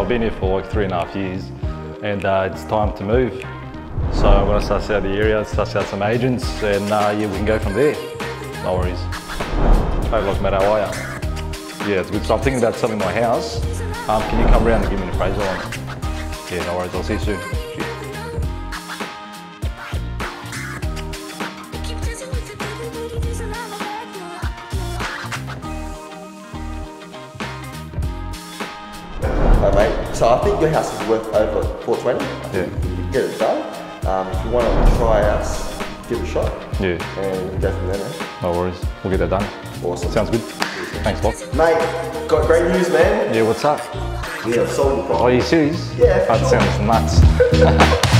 I've been here for like three and a half years and uh, it's time to move. So I'm going to suss out the area, suss out some agents and uh, yeah, we can go from there. No worries. Hey, look, mate, how are you? Yeah, it's good. So I'm thinking about selling my house. Um, can you come around and give me an appraisal on it? Yeah, no worries. I'll see you soon. Cheers. Hi mate, so I think your house is worth over 420. Yeah. You can get it done. Um, if you want to try us, give it a shot. Yeah, And we can go from there, man. no worries. We'll get that done. Awesome. Sounds good. Thanks, Bob. Mate, got great news, man. Yeah, what's up? We have sold the Are property. you serious? Yeah, That sure. sounds nuts.